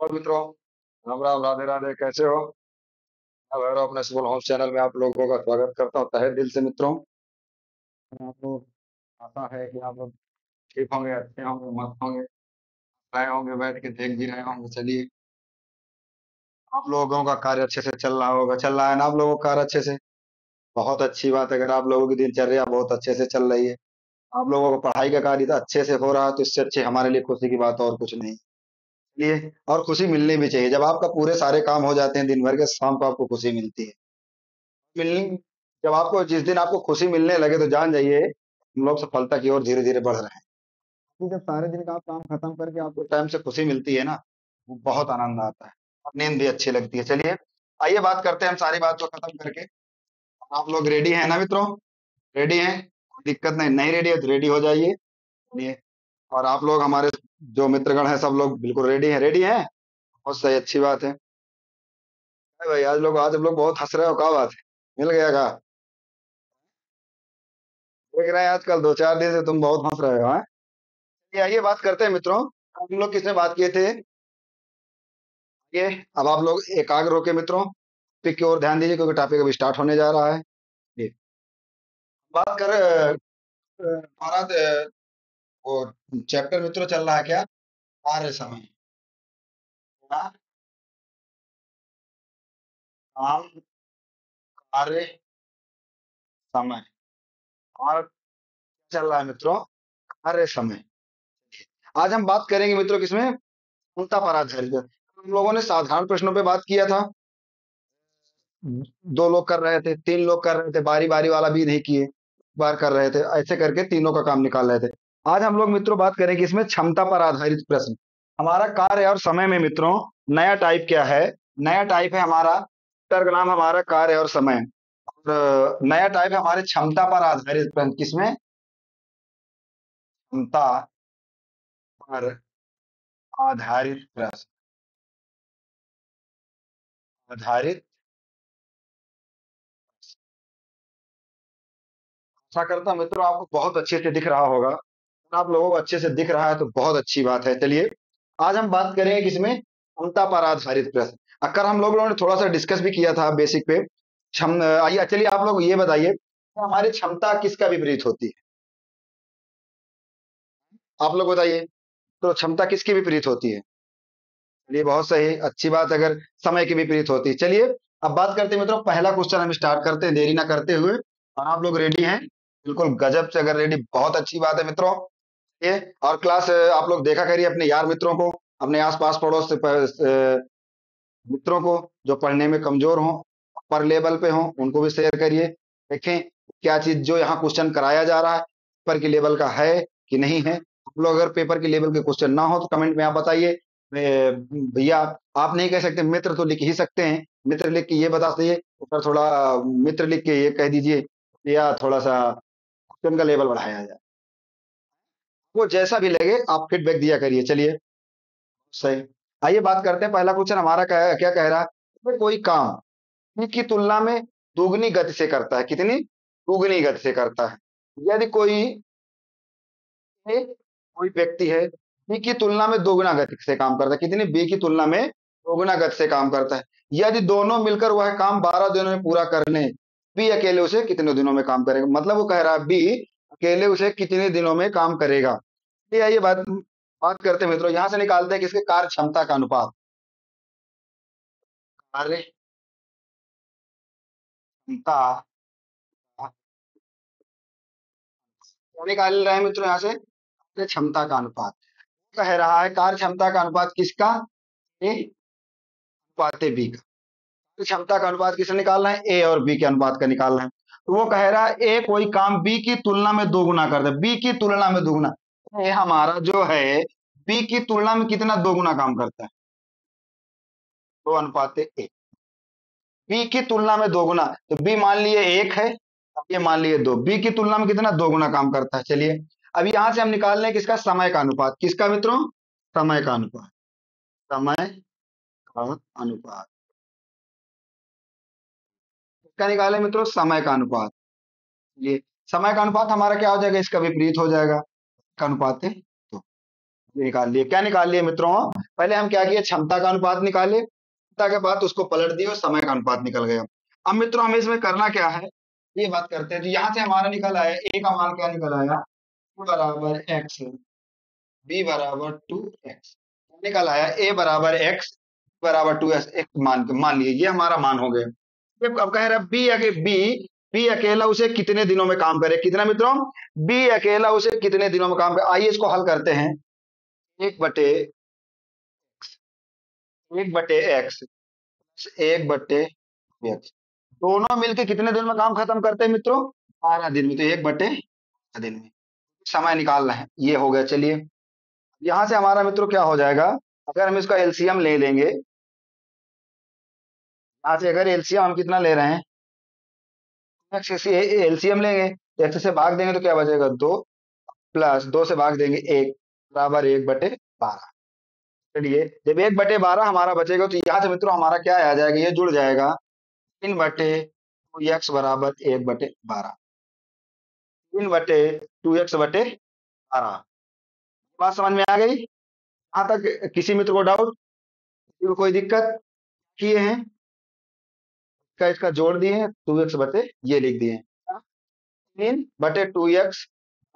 और मित्रों, राम राम, राधे राधे, कैसे हो? मैं भैरव अपने स्कूल होम चैनल में आप लोगों का स्वागत करता हूँ। तहे दिल से मित्रों। आप लोग आशा है कि आप लोग ठीक होंगे, अच्छे होंगे, मस्त होंगे। आए होंगे, बैठ के देख भी रहे होंगे, चलिए। आप लोगों का कार्य अच्छे से चल रहा होगा, चल रहा है ना आप लोगों का कार्य अच्छे से? बहुत अच्छी बात है, अगर आप लोगों की दिनचर्या बहुत अच्छे से चल रही है। आप लोगों को पढ़ाई का कार्य अच्छे से हो रहा है तो इससे अच्छे हमारे लिए खुशी की बात और कुछ नहीं। लिए और खुशी मिलनी भी चाहिए। जब आपका पूरे सारे काम हो जाते हैं दिन भर के शाम को आपको खुशी मिलती है। मिलनी, जब आपको जिस दिन आपको खुशी मिलने लगे तो जान जाइए, हम लोग सफलता की ओर धीरे धीरे बढ़ रहे हैं। जब सारे दिन का आप काम खत्म करके आपको टाइम से खुशी मिलती है ना, वो बहुत आनंद आता है। नींद भी अच्छी लगती है। चलिए, आइए बात करते हैं हम सारी बात को खत्म करके। आप लोग रेडी हैं ना मित्रों? रेडी हैं? दिक्कत नहीं। नहीं रेडी है तो रेडी हो जाइए। और आप लोग हमारे जो मित्रगण है, सब लोग बिल्कुल रेडी हैं। रेडी हैं? बहुत सही, अच्छी बात है। भाई, आज लोग, आज हम लोग बहुत हंस रहे हो, क्या बात है? मिल गया का? देख रहे हैं आजकल, दो चार दिन से तुम बहुत हंस रहे हो ये आइए, बात करते हैं मित्रों। हम लोग किसने बात किए थे? ये अब आप लोग एकाग्र होके मित्रों टॉपिक की ओर ध्यान दीजिए, क्योंकि टॉपिक अभी स्टार्ट होने जा रहा है। बात कर हमारा वो चैप्टर मित्रों चल रहा है क्या? कार्य समय। काम, कार्य, समय। और चल रहा है मित्रों? कार्य समय। आज हम बात करेंगे मित्रों किसमें? क्षमता पर आधारित हम लोगों ने साधारण प्रश्नों पे बात किया था। दो लोग कर रहे थे, तीन लोग कर रहे थे बारी बारी वाला भी नहीं किए। बार कर रहे थे, ऐसे करके तीनों का काम निकाल रहे थे। आज हम लोग मित्रों बात करेंगे इसमें क्षमता पर आधारित प्रश्न। हमारा कार्य और समय में मित्रों, नया टाइप क्या है? नया टाइप है हमारा का नाम हमारा कार्य और समय। और नया टाइप है हमारे क्षमता पर आधारित प्रश्न किसमें? क्षमता पर आधारित प्रश्न। आधारित आशा करता हूँ मित्रों आपको बहुत अच्छे से दिख रहा होगा। आप लोगों को अच्छे से दिख रहा है तो बहुत अच्छी बात है। चलिए, आज हम बात करेंगे किसमें? क्षमता पर आधारित प्रश्न अगर हम लोगों ने थोड़ा सा डिस्कस भी किया था बेसिक पे। क्षम आइए, चलिए आप लोग ये बताइए हमारी क्षमता किसका विपरीत होती है? आप लोग बताइए तो क्षमता किसकी विपरीत होती है? चलिए, बहुत सही, अच्छी बात, अगर समय की विपरीत होती। है चलिए, अब बात करते हैं मित्रों, पहला क्वेश्चन हम स्टार्ट करते हैं, देरी ना करते हुए, और आप लोग रेडी हैं? बिल्कुल गजब से अगर रेडी बहुत अच्छी बात है मित्रों। ये। और क्लास आप लोग देखा करिए अपने यार मित्रों को, अपने आसपास पड़ोस मित्रों को, जो पढ़ने में कमज़ोर हो, पर लेवल पे हो, उनको भी शेयर करिए। देखें क्या चीज़ जो यहाँ क्वेश्चन कराया जा रहा है पेपर की लेवल का है कि नहीं है। आप लोग अगर पेपर के लेवल के क्वेश्चन ना हो तो कमेंट में आप बताइए। भैया, आप नहीं कह सकते, मित्र तो लिख ही सकते हैं। मित्र लिख के ये बता दीजिए ऊपर थोड़ा मित्र लिख के ये कह दीजिए, या थोड़ा सा क्वेश्चन का लेवल बढ़ाया जाए। वो जैसा भी लगे, आप फीडबैक दिया करिए। चलिए। सही। आइए बात करते हैं। पहला क्वेश्चन हमारा क्या क्या कह रहा है? कोई काम की तुलना में दोगुनी गति से करता है। कितनी? दोगुनी गति से करता है। यदि कोई कोई व्यक्ति है, बी की तुलना में दोगुना गति से काम करता है। कितनी? बी की तुलना में दोगुना गति से काम करता है। यदि दोनों मिलकर वह काम बारह दिनों में पूरा करने बी अकेले उसे कितने दिनों में काम करेगा? मतलब वो कह रहा है, बी अकेले उसे कितने दिनों में काम करेगा? ये बात बात करते हैं मित्रों, यहाँ से निकालते हैं किसके कार्य क्षमता का अनुपात। कार्य क्षमता निकाल रहे हैं मित्रों यहाँ से? क्षमता का अनुपात। कह रहा है, कार्य क्षमता का अनुपात किसका? अनुपात बी का। क्षमता का अनुपात किसे निकालना है? ए और बी के अनुपात का निकालना है। तो वो कह रहा है, ए कोई काम बी की तुलना में दो गुना कर दे, बी की तुलना में दो गुना ए हमारा जो है बी की तुलना में कितना दो गुना काम करता है? दो तो अनुपात ए बी की तुलना में दो गुना तो बी मान लिए एक है, अब ये मान लिए दो। बी की तुलना में कितना दो गुना काम करता है? चलिए, अब यहाँ से हम निकाल लें किसका? समय का अनुपात। किसका मित्रों? समय का अनुपात। समय का अनुपात। क्या निकाले मित्रों? समय का अनुपात। ये समय का अनुपात हमारा क्या हो जाएगा? इसका विपरीत हो जाएगा। अनुपात है? तो निकाल लिए। क्या निकाल लिए मित्रों? पहले हम क्या किए? क्षमता का अनुपात निकाले। क्षमता के बाद उसको पलट दिए और समय का अनुपात निकल गया। अब मित्रों, हमें इसमें करना क्या है? ये बात करते हैं। तो यहाँ से हमारा निकल आया। ए का मान क्या निकल आया? टू बराबर एक्स बी बराबर टू एक्स निकल आया ए बराबर एक्स बराबर टू एक्स एक मान मान लिए। ये हमारा मान हो गया। अब कह रहा है बी अके बी बी अकेला उसे कितने दिनों में काम करे? कितना मित्रों? बी अकेला उसे कितने दिनों में काम करे? आइए इसको हल करते हैं। एक बटे एक बटे एक्स, एक बटे दोनों मिलके कितने दिन में काम खत्म करते हैं मित्रों? बारह दिन में तो एक बटे दिन में। समय निकालना है, ये हो गया, चलिए। यहाँ से हमारा मित्रों क्या हो जाएगा? अगर हम इसका एलसीएम ले लेंगे, यहाँ से अगर एलसीएम हम कितना ले रहे हैं? एलसीएम लेंगे। एक्स से भाग देंगे तो क्या बचेगा? दो प्लस दो से भाग देंगे एक, बराबर एक बटे बारह। चलिए, जब एक बटे बारह हमारा बचेगा तो यहाँ से मित्रों, हमारा क्या आ जाएगा? ये जुड़ जाएगा। तीन बटे टू एक्स बराबर एक बटे बारह। तीन बटे टू एक्स बटे बारह। बात समझ में आ गई? यहाँ तक किसी मित्र को डाउट कोई दिक्कत? किए हैं? इसका इसका जोड़ दिए टू एक्स बटे ये लिख दिए तीन बटे टू एक्स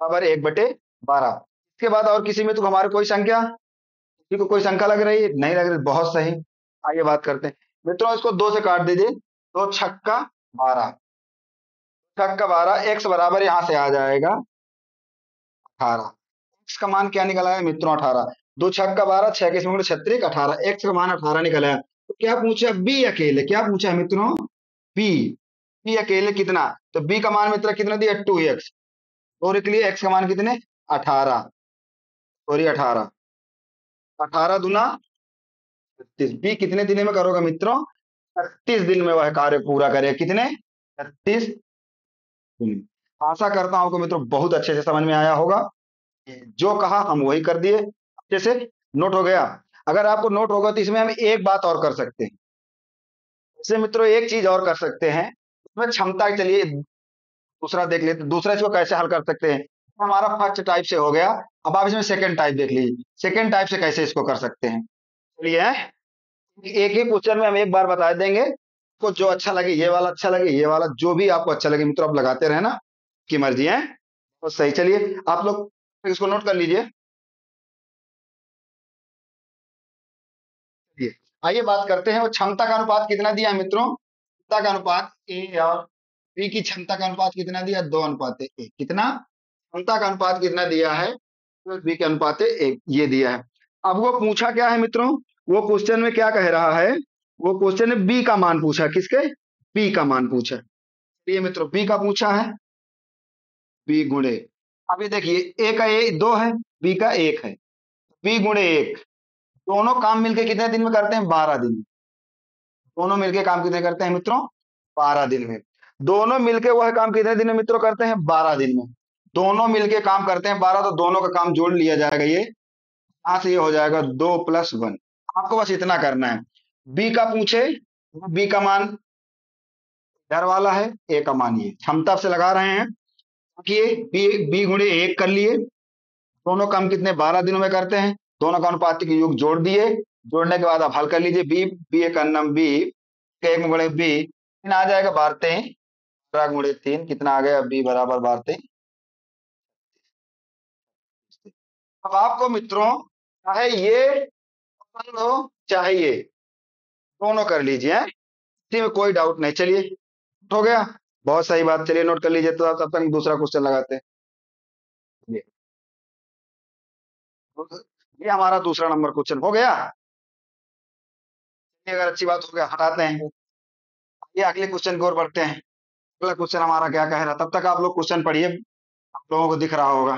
बराबर एक बटे बारह। इसके बाद और किसी में तो हमारे कोई संख्या? किसी को कोई संख्या लग रही है? नहीं लग रही बहुत सही। आइए बात करते हैं। मित्रों इसको दो से काट दीजिए। दो छक्का बारह। छक्का बारह एक्स बराबर यहाँ से आ जाएगा अठारह। एक्स का मान क्या निकला है मित्रों अठारह? दो छक्का बारह छह के छत्तीस अठारह। एक्स का मान अठारह निकला है। तो क्या पूछा? बी अकेले। क्या पूछा मित्रों? बी बी अकेले कितना? तो बी का मान मित्र कितना दिया? टू एक्स और के लिए एक्स का मान कितने? अठारह. सॉरी अठारह. अठारह दुना छत्तीस. बी कितने दिन में करोगे मित्रों? छत्तीस दिन में वह कार्य पूरा करे। कितने? छत्तीस दिन. आशा करता हूँ कि मित्रों बहुत अच्छे से समझ में आया होगा। जो कहा हम वही कर दिए। अच्छे से नोट हो गया। अगर आपको नोट होगा तो इसमें हम एक बात और कर सकते हैं। इससे मित्रों एक चीज़ और कर सकते हैं। इसमें क्षमता चलिए, दूसरा देख लेते दूसरा इसको कैसे हल कर सकते हैं। हमारा फ़र्स्ट टाइप से हो गया, अब आप इसमें सेकंड टाइप देख लीजिए। सेकंड टाइप से कैसे इसको कर सकते हैं? चलिए, एक ही क्वेश्चन में हम एक बार बता देंगे। को जो अच्छा लगे, ये वाला अच्छा लगे, ये वाला जो भी आपको अच्छा लगे, मित्रों आप लगाते रहे ना की मर्ज़ी है। तो सही, चलिए, आप लोग इसको नोट कर लीजिए। आइए बात करते हैं वो क्षमता का अनुपात कितना दिया है मित्रों? क्षमता का अनुपात ए और बी की क्षमता का अनुपात कितना दिया? दो अनुपात ए कितना? क्षमता का अनुपात कितना दिया है? बी के अनुपात एक ये दिया है। अब वो पूछा क्या है मित्रों? वो क्वेश्चन में क्या कह रहा है? वो क्वेश्चन ने बी का मान पूछा। किसके? बी का मान पूछा। ये मित्रों बी का पूछा है। बी गुणे। अभी देखिए ए का ए दो है बी का एक है। बी गुणे एक। दोनों काम मिलके कितने दिन में करते हैं? बारह दिन। दोनों मिलके काम कितने करते हैं मित्रों? बारह दिन में। दोनों मिलके वह काम कितने दिन में मित्रों करते हैं? बारह दिन में। दोनों मिलके काम करते हैं बारह तो दोनों का काम जोड़ लिया जाएगा ये। यहाँ से ये हो जाएगा दो प्लस वन। आपको बस इतना करना है। बी का पूछे, बी का मान। इधर वाला है, ए का मान ये। क्षमता से लगा रहे हैं। कि बी बी गुणे एक कर लिए। दोनों काम कितने? बारह दिनों में करते हैं। दोनों का अनुपात के योग जोड़ दिए। जोड़ने के बाद आप हल कर लीजिए। बी बी एक अन्नम बी एक गुणे बी तीन आ जाएगा बारते बारह गुणे तीन, कितना आ गया? बी बराबर बारते अब आपको मित्रों, चाहे ये हो चाहे ये, दोनों कर लीजिए इसी में कोई डाउट नहीं। चलिए हो गया। बहुत सही बात। चलिए नोट कर लीजिए तो आप तब तक दूसरा क्वेश्चन लगाते हैं। ये हमारा दूसरा नंबर क्वेश्चन हो गया। अगर अच्छी बात हो गया हटाते हैं। ये अगले क्वेश्चन की ओर बढ़ते हैं। अगला क्वेश्चन हमारा क्या कह रहा है? तब तक आप लोग क्वेश्चन पढ़िए आप लोगों को दिख रहा होगा।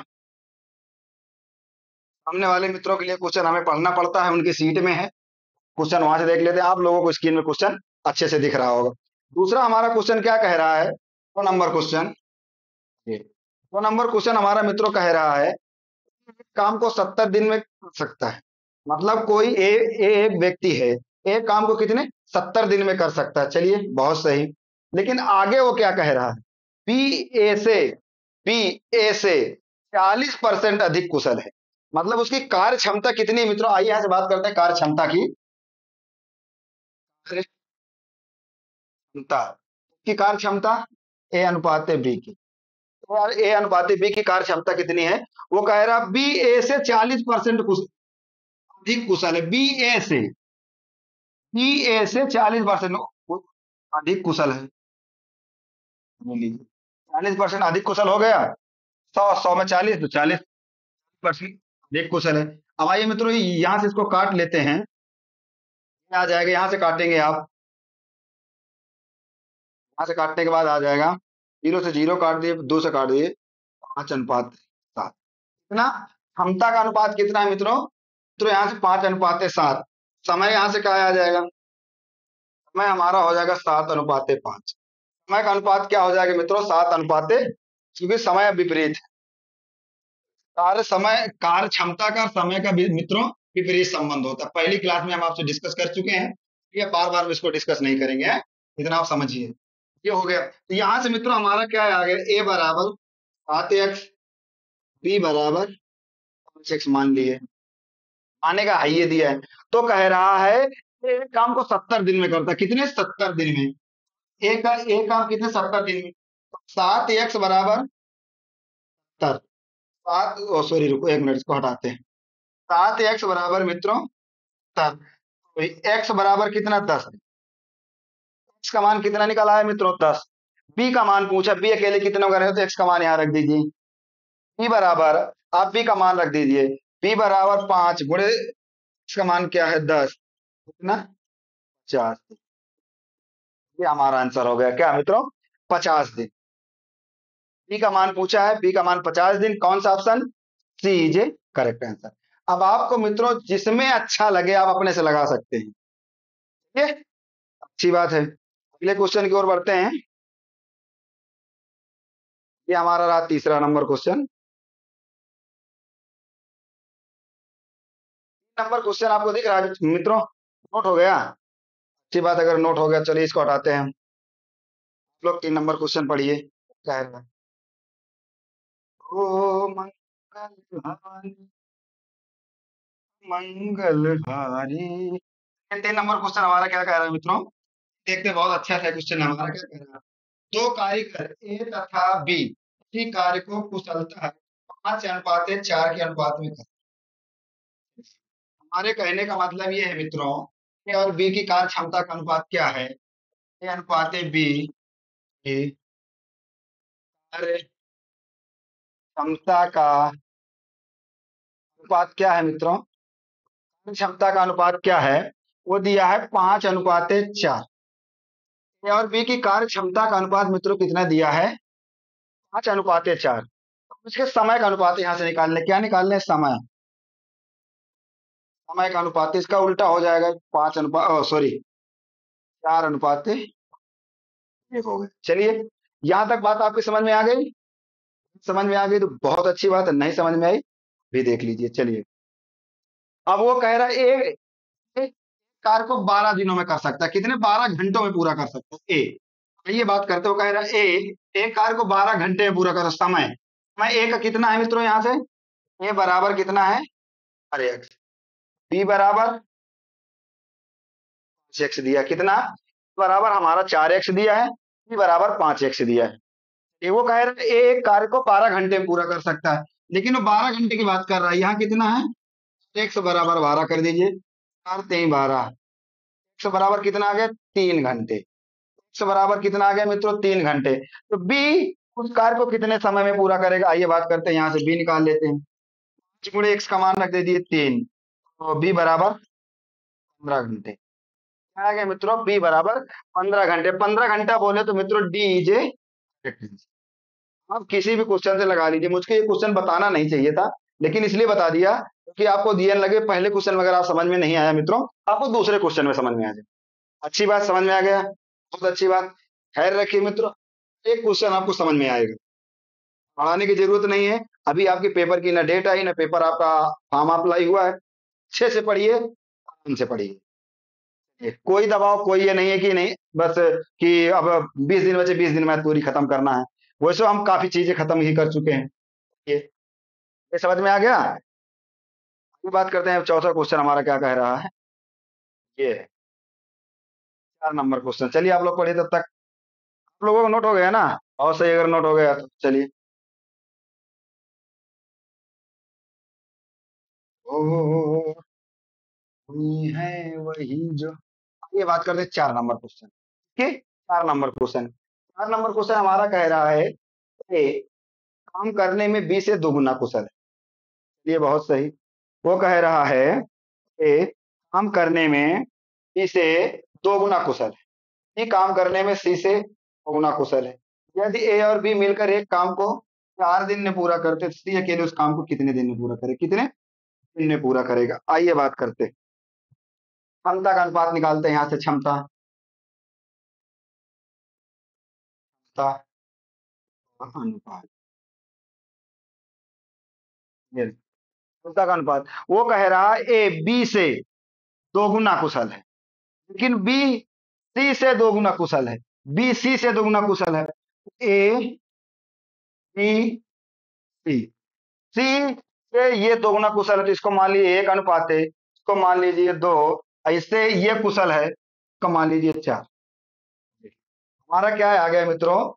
सामने वाले मित्रों के लिए क्वेश्चन हमें पढ़ना पड़ता है उनकी सीट में है। क्वेश्चन वहाँ से देख लेते हैं आप लोगों को स्क्रीन में क्वेश्चन अच्छे से दिख रहा होगा। दूसरा हमारा क्वेश्चन क्या कह रहा है? दो नंबर क्वेश्चन। दो नंबर क्वेश्चन हमारा मित्रों कह रहा है काम को सत्तर दिन में कर सकता है। मतलब कोई ए, ए एक व्यक्ति है एक काम को कितने? सत्तर दिन में कर सकता है। चलिए बहुत सही। लेकिन आगे वो क्या कह रहा है? पी ए से पी ए से चालीस परसेंट अधिक कुशल है। मतलब उसकी कार्य क्षमता कितनी मित्रों आइए यहाँ से बात करते हैं कार्य क्षमता की। क्षमता की कार्य क्षमता? ए अनुपात बी की। तो ए अनुपात, बी की कार्य क्षमता कितनी है? वो कह रहा, बी ए से 40 परसेंट अधिक कुशल है, बी ए से, बी ए से 40 परसेंट अधिक कुशल है। चालीस परसेंट अधिक कुशल हो गया, सौ सौ में चालीस तो चालीस परसेंट अधिक कुशल है। अब आइए मित्रों, यहाँ से इसको काट लेते हैं। आ जाएगा, यहाँ से काटेंगे आप। यहाँ से काटने के बाद आ जाएगा। ज़ीरो से ज़ीरो काट दिए, दो से काट दिए, पाँच अनुपात सात। कितना क्षमता का अनुपात कितना है मित्रों? मित्रों, यहाँ से पाँच अनुपात सात। समय यहाँ से क्या आ जाएगा? समय हमारा हो जाएगा सात अनुपात पाँच। समय का अनुपात क्या हो जाएगा मित्रों? सात अनुपात क्योंकि समय विपरीत है। कार्य समय, कार्य क्षमता का समय का मित्रों विपरीत संबंध होता है। पहली क्लास में हम आपसे डिस्कस कर चुके हैं ये बार बार हम इसको डिस्कस नहीं करेंगे इतना आप समझिए। ये हो गया। तो यहाँ से मित्रों हमारा क्या आ गया ए बराबर सात एक्स बी बराबर पाँच एक्स मान लिए। आने का हाइये दिया है। तो कह रहा है एक काम को सत्तर दिन में करता कितने? सत्तर दिन में। एक का एक काम कितने? सत्तर दिन में। सात एक्स बराबर सत्तर। सात सॉरी रुको, एक मिनट, इसको हटाते हैं। सात एक्स बराबर मित्रों सत्तर। तो एक्स बराबर कितना? दस। एक्स का मान कितना निकाला है मित्रों? दस। बी का मान पूछा बी अकेले कितना का रहे हो? तो एक्स का मान यहाँ रख दीजिए। बी बराबर, आप बी का मान रख दीजिए। बी बराबर पाँच गुड़े एक्स का मान क्या है? दस। कितना? पचास। ये हमारा आंसर हो गया। क्या मित्रों? पचास दिन। बी का मान पूछा है बी का मान पचास दिन। कौन सा option C is a correct answer अब आपको मित्रों, जिसमें अच्छा लगे, आप अपने से लगा सकते हैं। ये अच्छी बात है। अगले क्वेश्चन की ओर बढ़ते हैं। ये हमारा रहा तीसरा नंबर क्वेश्चन नंबर क्वेश्चन आपको दिख रहा है। मित्रों नोट हो गया? अच्छी बात, अगर नोट हो गया, चलिए इसको हटाते हैं लोग तीन नंबर क्वेश्चन पढ़िए। क्या है? ओ मंगल मंगलहारी तीन नंबर क्वेश्चन हमारा क्या कह रहा है मित्रों? देखते बहुत अच्छा था क्वेश्चन हमारा क्या कह रहा दो कारीगर ए तथा बी। इसी कार्य को कुशलता पाँच अनुपात चार के अनुपात में कर। हमारे कहने का मतलब ये है, मित्रों, ए और बी की कार्य क्षमता का अनुपात क्या है? ए अनुपात बी। कार्य क्षमता का अनुपात क्या है, मित्रों? क्षमता का अनुपात क्या है? वो दिया है, पाँच अनुपात चार। ए और बी की कार्य क्षमता का अनुपात मित्रों कितना दिया है? पाँच अनुपात चार। तो इसके समय का अनुपात यहाँ से निकालने, क्या निकालने समय। समय का अनुपात, इसका उल्टा हो जाएगा, पाँच अनुपात सॉरी चार अनुपात हो। गए चलिए, यहाँ तक बात आपकी समझ में आ गई? समझ में आ गई तो बहुत अच्छी बात है, नहीं समझ में आई, भी देख लीजिए, चलिए। अब वो कह रहा है, ए कार को बारह दिनों में कर सकता है। कितने? बारह घंटों में पूरा कर सकता है। ए ये बात करते हो कह रहा है, ए, एक कार्य को बारह घंटे में पूरा कर, समय। समय ए का कितना है मित्रों यहाँ से? ए बराबर कितना है? अरे एक्स बी बराबर? एक्स दिया। कितना? बराबर हमारा चार एक्स दिया है। बी बराबर पाँच एक्स दिया है। ये वो कह रहा है, ए एक कार्य को बारह घंटे में पूरा कर सकता है। लेकिन वो बारह घंटे की बात कर रहा है। यहाँ कितना है? एक्स बराबर बारह कर दीजिए। चार तीन बारह। एक्स बराबर कितना आ गया? तीन घंटे। एक्स बराबर कितना आ गया मित्रों? तीन घंटे। तो बी उस कार्य को कितने समय में पूरा करेगा? आइए बात करते हैं। यहाँ से बी निकाल लेते हैं। गुणे एक्स का मान रख दे दिए तीन। तो बी बराबर पंद्रह घंटे। आ गया मित्रों? बी बराबर पंद्रह घंटे। पंद्रह घंटा बोले तो मित्रों डी ए आप किसी भी क्वेश्चन से लगा लीजिए। मुझको ये क्वेश्चन बताना नहीं चाहिए था, लेकिन इसलिए बता दिया कि आपको दिए लगे, पहले क्वेश्चन अगर आप समझ में नहीं आया मित्रों, आपको दूसरे क्वेश्चन में समझ में आ जाए अच्छी बात समझ में आ गया, बहुत अच्छी बात। खैर रखिए मित्रों, एक क्वेश्चन आपको समझ में आएगा। पढ़ाने की ज़रूरत नहीं है, अभी आपके पेपर की ना डेट आई, ना पेपर आपका फॉर्म अप्लाई हुआ है। अच्छे से पढ़िए, आराम से पढ़िए। कोई दबाव, कोई ये नहीं है कि नहीं, बस कि अब 20 दिन बचे 20 दिन में पूरी खत्म करना है। वैसे हम काफ़ी चीज़ें खत्म ही कर चुके हैं। ये समझ में आ गया? बात करते हैं चौथा क्वेश्चन हमारा क्या कह रहा है? ये चार नंबर क्वेश्चन चलिए आप लोग पढ़िए तब तक। आप लोगों को नोट हो गया ना? और सही, अगर नोट हो गया तो चलिए। ओ है वही जो। ये बात करते हैं चार नंबर क्वेश्चन ठीक चार नंबर क्वेश्चन चार नंबर क्वेश्चन हमारा कह रहा है काम करने में बी से दोगुना कुशल है। ये बहुत सही। वो कह रहा है ए काम करने में बी से दो गुना कुशल है। ये काम करने में सी से दो गुना कुशल है। यदि ए और बी मिलकर एक काम को चार दिन में पूरा करते तो सी अकेले उस काम को कितने दिन में पूरा करे? कितने दिन में पूरा करेगा? आइए बात करते क्षमता का अनुपात निकालते हैं यहाँ से, क्षमता। अनुपात। क्षमता का अनुपात वो कह रहा है, ए, बी से दो गुना कुशल है। लेकिन बी, सी से दो गुना कुशल है। बी, सी से दो गुना कुशल है। ए, बी, सी। सी से ये दो गुना कुशल है तो इसको मान लीजिए एक अनुपात है। इसको मान लीजिए दो, इससे ये कुशल है, इसको मान लीजिए चार। हमारा क्या है? आ गया मित्रों,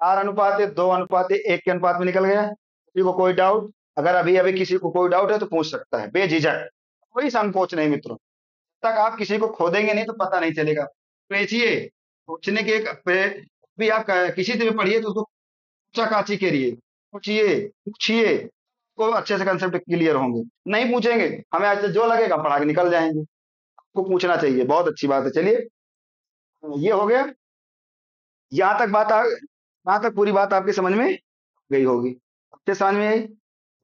चार अनुपात दो अनुपात एक के अनुपात में निकल गया। को कोई डाउट अगर अभी अभी किसी को कोई डाउट है तो पूछ सकता है। बेझिझक। कोई संकोच नहीं मित्रों। तक आप किसी को खोदेंगे नहीं तो पता नहीं चलेगा। पेचिए पूछने के भी आप किसी से भी पढ़िए तो उसको पूछा काची के लिए। पूछिए पूछिए। को अच्छे से कंसेप्ट क्लियर होंगे। नहीं पूछेंगे। हमें आज जो लगेगा, पढ़ा के निकल जाएँगे। आपको पूछना चाहिए। बहुत अच्छी बात है। चलिए। ये हो गया। यहाँ तक बात यहाँ तक पूरी बात आपकी समझ में गई होगी। अच्छे समझ में आई?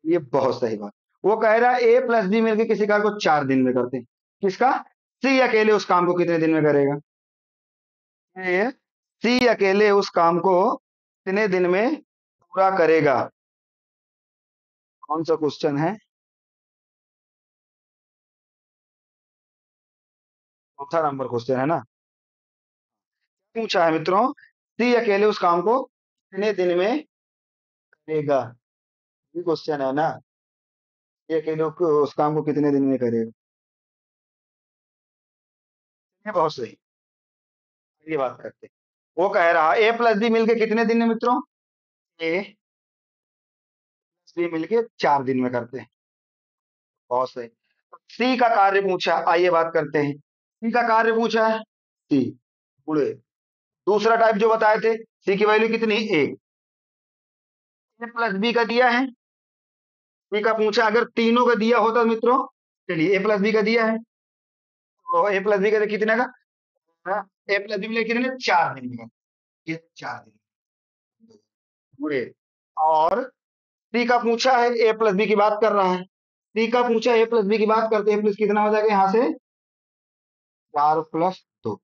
ये बहुत सही बात। वो कह रहा है ए प्लस बी मिलकर किसी कार्य को चार दिन में करते हैं। किसका? सी अकेले उस काम को कितने दिन में करेगा? सी अकेले उस काम को कितने दिन में पूरा करेगा? कौन सा क्वेश्चन है? चौथा नंबर क्वेश्चन है ना? पूछा है मित्रों सी अकेले उस काम को कितने दिन में करेगा? ये क्वेश्चन है ना? सी लोग उस काम को कितने दिन में करेगा ये बहुत सही। ये बात करते वो कह रहा ए प्लस बी मिलके कितने दिन में मित्रों? ए प्लस बी मिलके चार दिन में करते हैं। बहुत सही। सी का कार्य पूछा, आइए बात करते हैं। सी का कार्य पूछा है? सी बुढ़े दूसरा टाइप जो बताए थे सी की वैल्यू कितनी? एक ए प्लस बी का दिया है? सी का पूछा, अगर तीनों का दिया होता मित्रों, चलिए ए प्लस बी का दिया है। तो ए प्लस बी का कितने का? ए प्लस बी मिले कितने? चार दिन में। ये चार दिन। पूरे। और सी का पूछा है ए प्लस बी की बात कर रहा है। सी का पूछा ए प्लस बी की बात करते हैं प्लस कितना हो जाएगा यहाँ से? चार प्लस दो।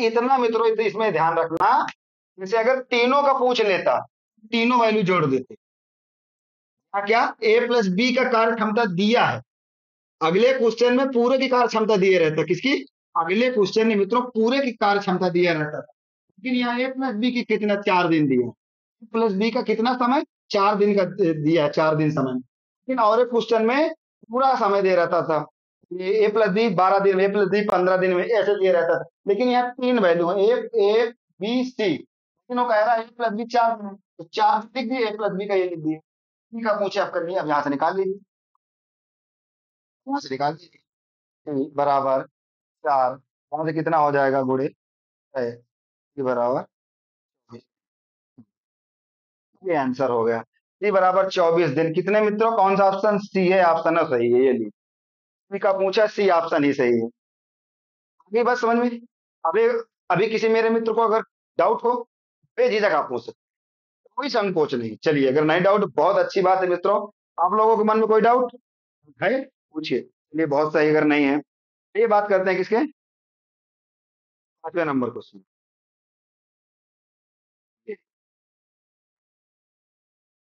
इतना मित्रों, इसमें ध्यान रखना, जैसे अगर तीनों का पूछ लेता, तीनों वैल्यू जोड़ देते क्या ए प्लस बी का कार्य क्षमता दिया है? अगले क्वेश्चन में पूरे की कार्य क्षमता दिए रहता किसकी? अगले क्वेश्चन में मित्रों, पूरे की कार्य क्षमता दिया रहता था। लेकिन यहाँ ए प्लस बी की कितना? चार दिन दिया प्लस बी का कितना समय? चार दिन का दिया चार दिन समय। लेकिन और एक क्वेश्चन में पूरा समय दे रहता था। ए प्लस बी बारह दिन ए प्लस बी पंद्रह दिन में, ऐसे दिया रहता था। लेकिन यहाँ तीन वैल्यू है। ए ए बी सी तीनों कह रहा है ए प्लस बी चार दिन तो चार लिख दिए ए प्लस बी का ये लिख दिए। का पूछे आप करनी अब यहाँ से निकाल लीजिए। यहाँ से निकाल दीजिए। बराबर चार। वहाँ से कितना हो जाएगा गुड़े? बराबर ये आंसर हो गया। सी बराबर चौबीस दिन। कितने मित्रों कौन सा ऑप्शन सी है? ऑप्शन सही है ये ली सी का पूछा सी ऑप्शन ही सही है। अभी बस समझ में? अभी अभी किसी मेरे मित्र को अगर डाउट हो बेझिझक आप पूछ सकते कोई संकोच नहीं। चलिए, अगर नहीं डाउट बहुत अच्छी बात है मित्रों। आप लोगों के मन में कोई डाउट है? पूछिए। चलिए, बहुत सही, अगर नहीं है ये बात करते हैं किसके? पाँचवें नंबर क्वेश्चन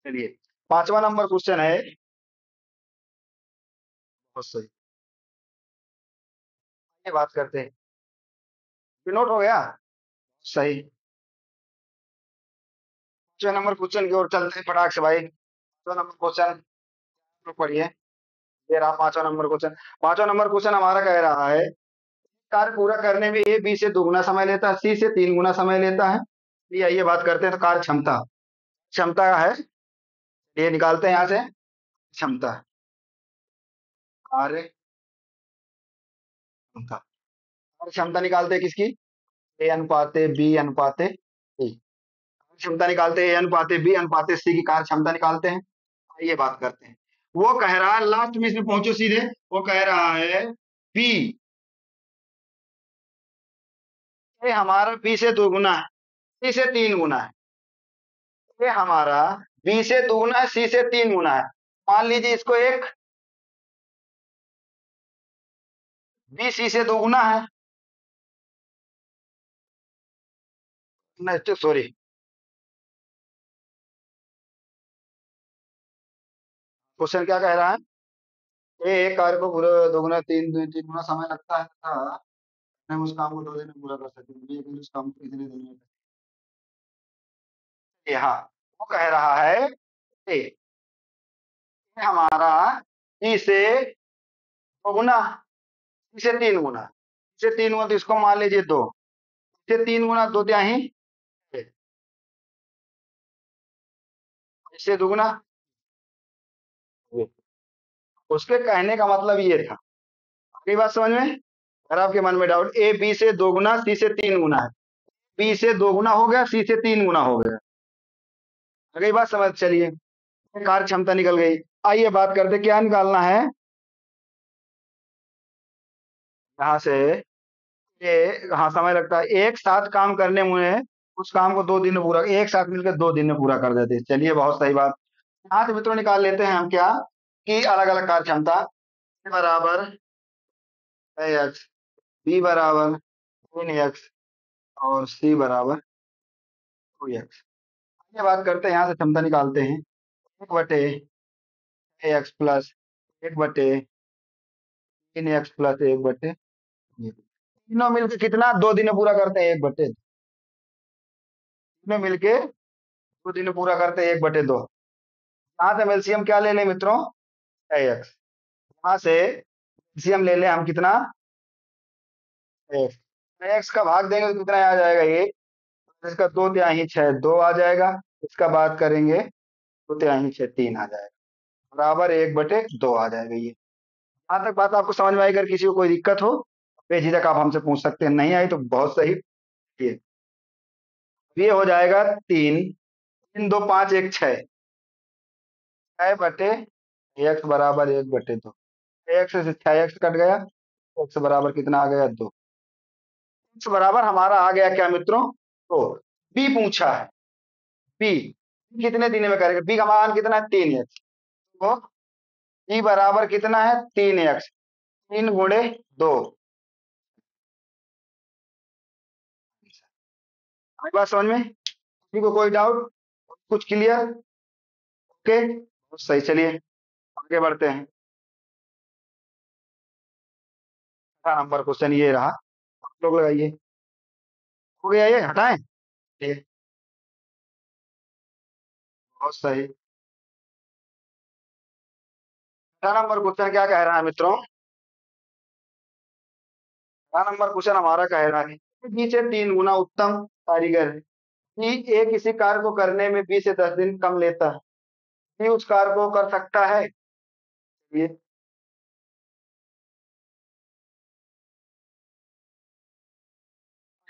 चलिए, पांचवा नंबर क्वेश्चन है। बहुत सही। ये बात करते हैं। नोट हो गया? सही। छह नंबर क्वेश्चन की ओर चलते हैं फटाक से भाई। छह नंबर क्वेश्चन पढ़िए। ये रहा पांचवा नंबर क्वेश्चन। पांचवा नंबर क्वेश्चन हमारा कह रहा है, कार्य पूरा करने में ए, बी से दोगुना समय लेता है, सी से तीन गुना समय लेता है। ये ये बात करते हैं तो कार्य क्षमता। क्षमता है? ये निकालते हैं यहाँ से। क्षमता। कार्य क्षमता। क्षमता निकालते हैं किसकी? ए अनुपाते, बी अनुपाते। क्षमता निकालते हैं अनुपाते बी अनुपाते सी की कार्य क्षमता निकालते हैं। ये बात करते हैं। वो कह रहा है लास्ट में इसमें पहुंचो सीधे। वो कह रहा है बी ये हमारा बी से दो गुना है सी से तीन गुना है। ये हमारा बी से दो गुना है सी से तीन गुना है। मान लीजिए इसको एक बी सी से दो गुना है। सॉरी क्वेश्चन क्या कह रहा है? एक कार्य को पूरा दोगुना तीन तीन गुना समय लगता है हम उस काम को दो दिन में पूरा कर सकते हैं। ये उस काम को इतने दिन में हाँ। वो कह रहा है, ए हमारा ई से गुना इसे तीन गुना इसे तीन गुना तो इसको मान लीजिए दो इसे तीन गुना दो क्या ही। इससे दुगुना उसके कहने का मतलब ये था। अगली बात समझ में? अगर आपके मन में डाउट ए बी से दो गुना सी से तीन गुना है। बी से दो गुना हो गया सी से तीन गुना हो गया। अगली बात समझ, चलिए। कार्य क्षमता निकल गई। आइए बात करते क्या निकालना है? यहाँ से ये हाँ समय लगता है। एक साथ काम करने में, उस काम को दो दिन में पूरा, एक साथ मिलकर दो दिन में पूरा कर देते चलिए, बहुत सही बात। यहाँ से मित्रों निकाल लेते हैं हम क्या? कि अलग अलग कार्य क्षमता। बराबर एक्स बी बराबर तीन एक्स और सी बराबर टू एक्स ये बात करते हैं, यहाँ से क्षमता निकालते हैं। एक बटे एक्स प्लस एक बटे तीन एक्स प्लस एक बटे तीनों मिलके कितना? दो दिन पूरा करते हैं, एक बटे तीनों मिलके दो दिन पूरा करते हैं, एक बटे दो। यहाँ से एलसीएम क्या ले लें मित्रों? एक्स यहाँ से एलसीएम ले लें हम कितना? एक्स एक्स का भाग देंगे तो कितना आ जाएगा एक इसका दो त्याही छह दो आ जाएगा। इसका बात करेंगे, दो त्याही छह तीन आ जाएगा। बराबर एक बटे दो आ जाएगा ये। यहाँ तक बात आपको समझ में आई, अगर किसी को कोई दिक्कत हो बेझिझक आप हमसे पूछ सकते हैं। नहीं आई तो बहुत सही। ये ये हो जाएगा तीन। तीन दो पाँच एक छह। छह बटे एक्स बराबर एक बटे दो। एक्स से छह एक्स कट गया एक्स बराबर कितना आ गया? दो। एक्स बराबर हमारा आ गया क्या मित्रों? तो बी पूछा है। बी कितने दिन में करेगा? बी का मान कितना है? तीन एक्स तो बी बराबर कितना है? तीन एक्स तीन गुणे दो। बात समझ में? को कोई डाउट कुछ क्लियर ओके सही, चलिए आगे बढ़ते हैं। नंबर क्वेश्चन ये रहा, आप लोग लगाइए। हो गया ये? हटाएँ? ये बहुत सही। नंबर क्वेश्चन क्या कह रहा है मित्रों? नंबर क्वेश्चन हमारा कह रहा है बी से तीन गुना उत्तम कारीगर है कि किसी कार्य को करने में बीस से दस दिन कम लेता है। कि उस कार्य को कर सकता है। ये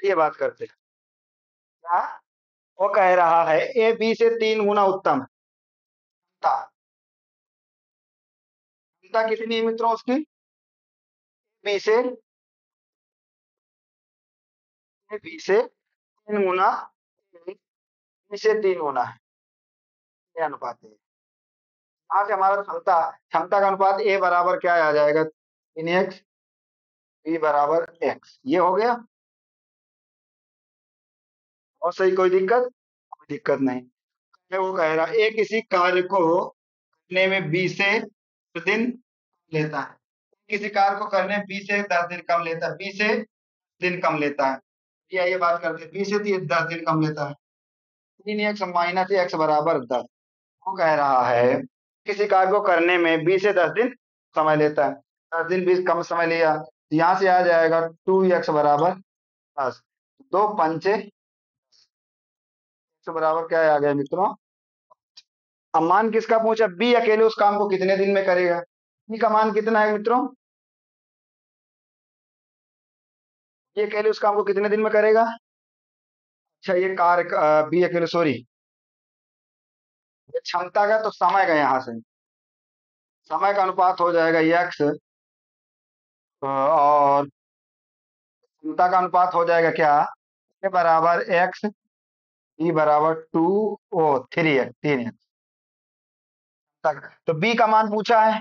ये बात करते हैं। क्या? वो कह रहा है, ए, बी से तीन गुना उत्तम। कितनी है मित्रों उसकी? बी से बी से तीन गुना बी से तीन गुना है। अनुपात है। यहाँ से हमारा क्षमता क्षमता का अनुपात ए बराबर क्या आ जाएगा? तीन एक्स बी बराबर एक्स ये हो गया। और सही कोई दिक्कत? कोई दिक्कत नहीं। वो कह रहा ए किसी कार्य को करने में बी से दिन लेता है। किसी कार्य को करने बी से दस दिन कम लेता है। बी से दिन कम लेता है। ये बात करते हैं। बी से दस दिन कम लेता है। तीन एक्स माइनस एक्स बराबर दस। वो कह रहा है किसी कार्य को करने में बी से दस दिन समय लेता है। दस दिन भी कम समय लिया, यहाँ से आ जाएगा टू एक्स बराबर दस। दो पंचे एक्स बराबर क्या आ गया मित्रों? अब मान किसका पूछा? बी अकेले उस काम को कितने दिन में करेगा? बी का मान कितना है मित्रों? ये अकेले उस काम को कितने दिन में करेगा? अच्छा ये कार्य बी अकेले सॉरी ये क्षमता का तो समय का यहाँ से। समय का अनुपात हो जाएगा यक्स और क्षमता का अनुपात हो जाएगा क्या? ए बराबर एक्स बी बराबर टू ओ थ्री एक्स तीन एक्स तक। तो बी का मान पूछा है।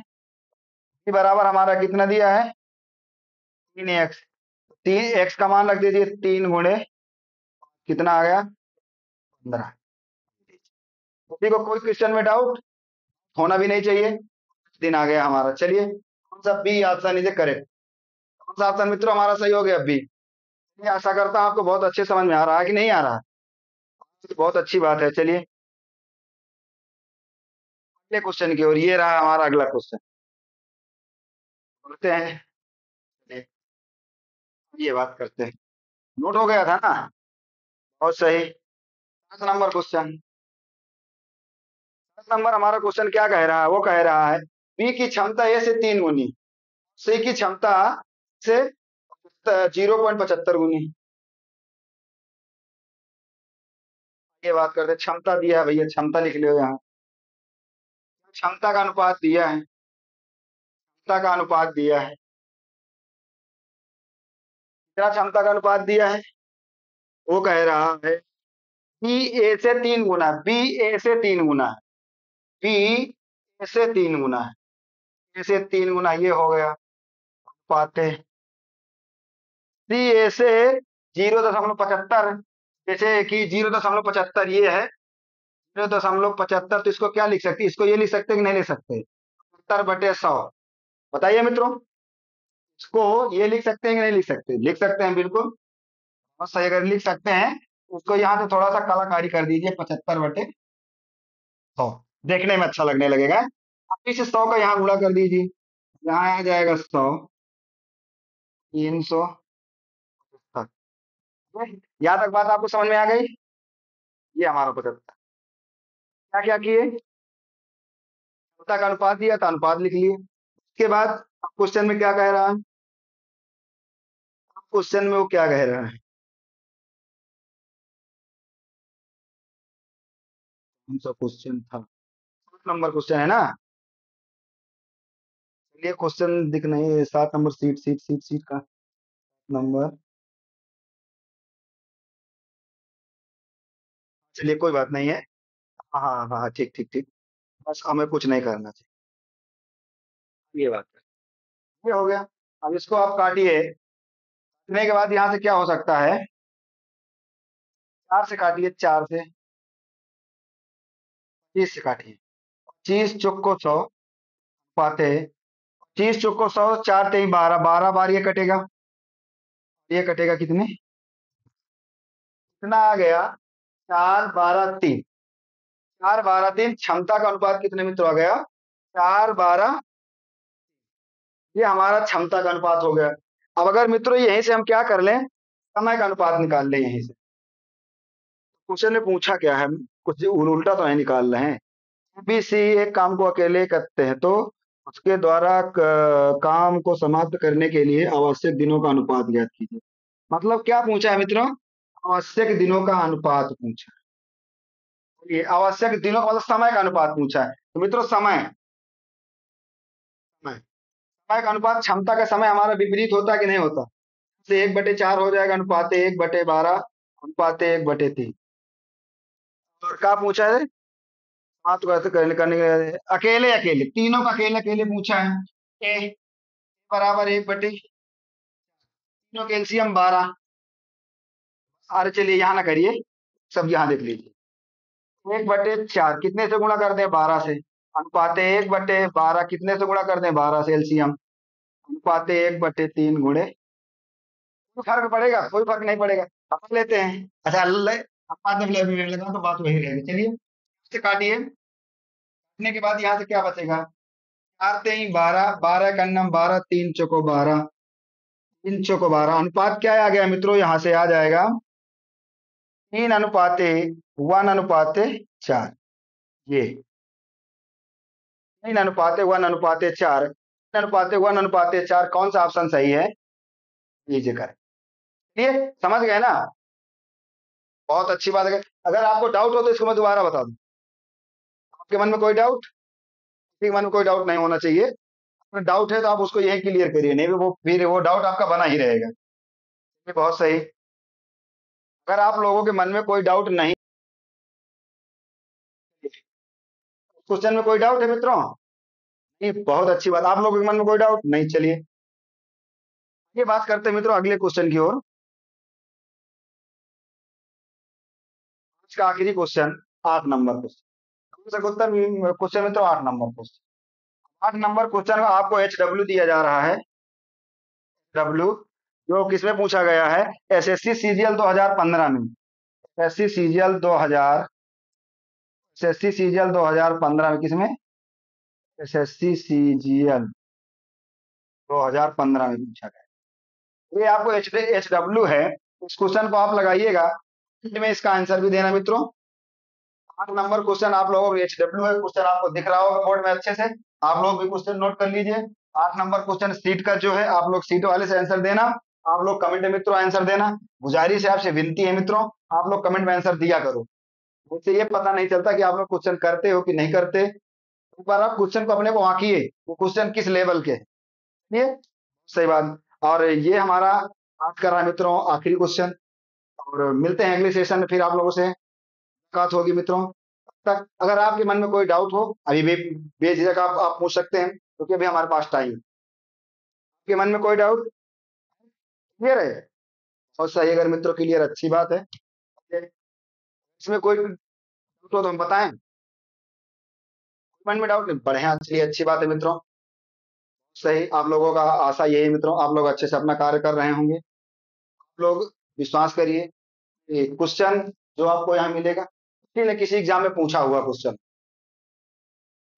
बी बराबर हमारा कितना दिया है? तीन एक्स तीन एक्स का मान रख दीजिए, तीन गुणे। कितना आ गया? पंद्रह। किसी को कोई क्वेश्चन में डाउट होना भी नहीं चाहिए। दिन आ गया हमारा। चलिए कौन सा बी ऑप्शन इसे करेक्ट कौन सा ऑप्शन मित्रों, हमारा सही हो गया बी आशा करता हूँ आपको बहुत अच्छे समझ में आ रहा है कि नहीं आ रहा। बहुत अच्छी बात है। चलिए। अगले क्वेश्चन की ओर, ये रहा हमारा अगला क्वेश्चन बोलते हैं। ये बात करते हैं। नोट हो गया था ना? बहुत सही। दस नंबर क्वेश्चन नंबर हमारा क्वेश्चन क्या कह रहा है? वो कह रहा है बी की क्षमता ए से तीन गुनी सी की क्षमता से ज़ीरो पॉइंट पचहत्तर गुनी। ये बात करते क्षमता दिया है भैया, क्षमता लिख लो यहाँ। क्षमता का अनुपात दिया है, क्षमता का अनुपात दिया है। क्या क्षमता का अनुपात दिया है? वो कह रहा है बी ए से तीन गुना बी ए से तीन गुना। है बी ए से तीन गुना है। ए से तीन गुना ये हो गया। पाते सी ए से ज़ीरो दशमलव पचहत्तर, जैसे कि ज़ीरो दशमलव पचहत्तर ये है। ज़ीरो दशमलव पचहत्तर तो इसको क्या लिख सकते इसको ये लिख सकते कि नहीं लिख सकते? पचहत्तर बटे सौ। बताइए मित्रों, इसको ये लिख सकते हैं कि नहीं लिख सकते? लिख सकते हैं, बिल्कुल। और सही, अगर लिख सकते हैं उसको यहाँ से थोड़ा सा कलाकारी कर दीजिए, पचहत्तर बटे सौ। देखने में अच्छा लगने लगेगा। अब इस सौ का यहाँ गुणा कर दीजिए। यहाँ आ जाएगा सौ। तीन सौ यहाँ तक बात आपको समझ में आ गई? ये हमारा पचहत्तर। क्या क्या किए? का अनुपात दिया था, अनुपात लिख लिए। उसके बाद क्वेश्चन में क्या कह रहा है? क्वेश्चन में वो क्या कह रहा है? क्वेश्चन था? नंबर क्वेश्चन है ना? चलिए क्वेश्चन दिख नहीं सात number seat seat seat seat का नंबर। चलिए कोई बात नहीं है। हाँ हाँ हाँ ठीक ठीक ठीक। बस हमें कुछ नहीं करना चाहिए। ये बात ये हो गया। अब इसको आप काटिए। काटने के बाद यहाँ से क्या हो सकता है? चार से काटिए, चार से। पच्चीस से काटिए। पच्चीस चुक्को सौ, पाते। पच्चीस चुक्को सौ, चार तेई बारह बारह बार ये कटेगा। ये कटेगा कितने? कितना आ गया, चार, बारह, तीन। चार, बारह, तीन, क्षमता का अनुपात कितने मित्र आ गया? चार, बारह ये हमारा क्षमता का अनुपात हो गया। अब अगर मित्रों यहीं से हम क्या कर लें? समय का अनुपात निकाल लें यहीं से। क्वेश्चन ने पूछा क्या है? कुछ उल्टा तो नहीं निकाल रहे हैं। बी सी एक काम को अकेले करते हैं तो उसके द्वारा काम को समाप्त करने के लिए आवश्यक दिनों का अनुपात ज्ञात कीजिए। मतलब क्या पूछा है मित्रों? आवश्यक दिनों का अनुपात पूछा। ये आवश्यक दिनों का मतलब समय का अनुपात पूछा है। तो मित्रों, समय। समय। समय का अनुपात क्षमता का समय हमारा विपरीत होता कि नहीं होता? से एक बटे चार हो जाएगा अनुपात एक बटे बारह, अनुपात एक बटे तीन। और क्या पूछा है? हाँ तो ऐसे करने करने अकेले अकेले, तीनों का अकेले अकेले पूछा है। ए, बराबर एक बटे, तीनों कैल्शियम बारह। अरे चलिए यहाँ ना करिए, सब यहाँ देख लीजिए। एक बटे चार, कितने से गुणा कर दें बारह से? अनुपात एक बटे बारह, कितने से गुणा कर दें बारह से एलसीएम अनुपात एक बटे तीन गुणे, कोई फ़र्क पड़ेगा? कोई फ़र्क नहीं पड़ेगा। लेते हैं। अच्छा अनुपात में तो बात वही रहेगी। चलिए। से काटिए काटने के बाद यहाँ से क्या बचेगा? चार तीन बारह बारह का नम बारह, तीन चौको बारह। तीन चौको बारह। अनुपात क्या आ गया मित्रों, यहाँ से आ जाएगा। तीन अनुपाते, वन अनुपाते चार। ये। तीन अनुपाते, वन अनुपाते चार। तीन अनुपाते, वन अनुपाते चार। कौन सा ऑप्शन सही है? लीजिए करें। ये समझ गए ना? बहुत अच्छी बात है। अगर आपको डाउट हो तो इसको मैं दोबारा बता दूँ। आपके मन में कोई डाउट आपके मन में कोई डाउट नहीं होना चाहिए। डाउट है तो आप उसको यही क्लियर करिए। नहीं वो, फिर वो डाउट आपका बना ही रहेगा। ये बहुत सही। अगर आप लोगों के मन में कोई डाउट नहीं क्वेश्चन में कोई डाउट है मित्रों? ये बहुत अच्छी बात। आप लोगों के मन में कोई डाउट नहीं, चलिए। ये बात करते हैं मित्रों अगले क्वेश्चन की ओर। का आखिरी क्वेश्चन आठ नंबर क्वेश्चन क्वेश्चन में तो आठ नंबर क्वेश्चन। आठ नंबर क्वेश्चन में आपको एच डब्ल्यू दिया जा रहा है। डब्ल्यू जो किसमें पूछा गया है? एस एस सी सीजीएल 2015 में। S C CGL 2000 S S C CGL 2015 में किसमें? एस एस सी सीजीएल 2015 में पूछा गया। ये आपको एच एच डब्ल्यू है। इस क्वेश्चन को आप लगाइएगा। में इसका आंसर भी देना मित्रों। आठ नंबर क्वेश्चन आप लोगों को एच डब्ल्यू है क्वेश्चन आपको दिख रहा होगा बोर्ड में अच्छे से। आप लोग भी क्वेश्चन नोट कर लीजिए। आठ नंबर क्वेश्चन सीट का जो है, आप लोग सीट वाले से आंसर देना। आप लोग कमेंट मित्रों आंसर देना। गुजारिश है आपसे, विनती है मित्रों, आप लोग कमेंट में आंसर दिया करो। मुझसे ये पता नहीं चलता कि आप लोग क्वेश्चन करते हो कि नहीं करते। एक बार आप क्वेश्चन को अपने को आंकिए, वो क्वेश्चन किस लेवल के। ये सही बात। और ये हमारा आज कर रहा है मित्रों, आखिरी क्वेश्चन और मिलते हैं अगले सेशन में फिर आप लोगों से। बात होगी मित्रों। तक अगर आपके मन में कोई डाउट हो अभी भी बेझिझक आप, आप पूछ सकते हैं क्योंकि अभी हमारे पास टाइम आपके मन में कोई डाउट क्लियर है? और सही अगर मित्रों क्लियर अच्छी बात है। इसमें कोई डाउट हो तो हम बताएँ। मन में डाउट नहीं बढ़िया अच्छी अच्छी बात है मित्रों। सही आप लोगों का आशा यही मित्रों आप लोग अच्छे से अपना कार्य कर रहे होंगे। आप लोग विश्वास करिए क्वेश्चन जो आपको यहाँ मिलेगा किसी न किसी एग्ज़ाम में पूछा हुआ क्वेश्चन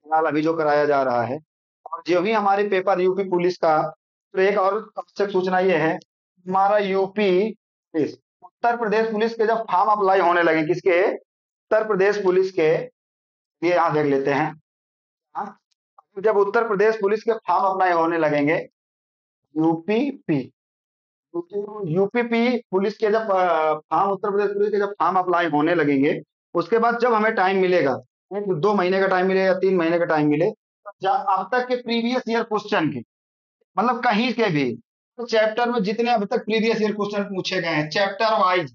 फ़िलहाल अभी जो कराया जा रहा है। और जो भी हमारे पेपर यूपी पुलिस का तो एक और आवश्यक सूचना ये है, हमारा UP police, Uttar Pradesh police के जब फॉर्म अप्लाई होने लगे, किसके? उत्तर प्रदेश पुलिस के, ये यहाँ देख लेते हैं। हाँ? जब उत्तर प्रदेश पुलिस के फॉर्म अप्लाई होने लगेंगे, यूपी पी यूपीपी पुलिस के जब फॉर्म, उत्तर प्रदेश पुलिस के जब फॉर्म अप्लाई होने लगेंगे उसके बाद जब हमें टाइम मिलेगा दो महीने का टाइम मिले या तीन महीने का टाइम मिले तो अब तक के प्रीवियस ईयर क्वेश्चन की मतलब कहीं के भी तो चैप्टर में जितने अब तक प्रीवियस ईयर क्वेश्चन पूछे गए हैं चैप्टर वाइज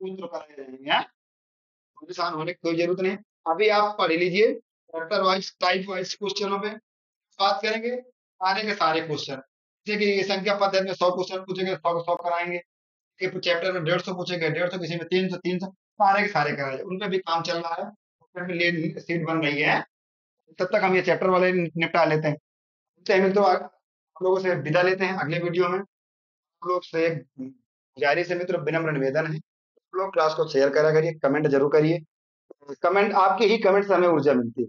कराए जाएँगे परेशान होने की कोई ज़रूरत नहीं। अभी आप पढ़ लीजिए चैप्टर वाइज टाइप वाइज क्वेश्चनों पे बात करेंगे सारे के सारे क्वेश्चन जैसे कि संख्या पद्धति में सौ क्वेश्चन पूछेंगे, सौ सौ कराएँगे। चैप्टर में डेढ़ सौ पूछेंगे, डेढ़ सौ किसी में तीन सौ तीन सौ। सारे सारे कराए उनपे भी काम चल रहा है। सीट बन रही है। तब तक हम ये चैप्टर वाले निपटा लेते हैं। तो आप लोगों से विदा लेते हैं अगले वीडियो में। आप लोग से जारी से मित्र विनम्र निवेदन है। आप लोग क्लास को शेयर करा करिए कमेंट ज़रूर करिए। कमेंट आपके ही कमेंट से हमें ऊर्जा मिलती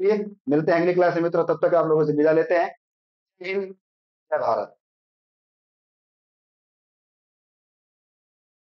है। मिलते हैं अगली क्लास में मित्रों। तब तक आप लोगों से विदा लेते हैं। जय भारत।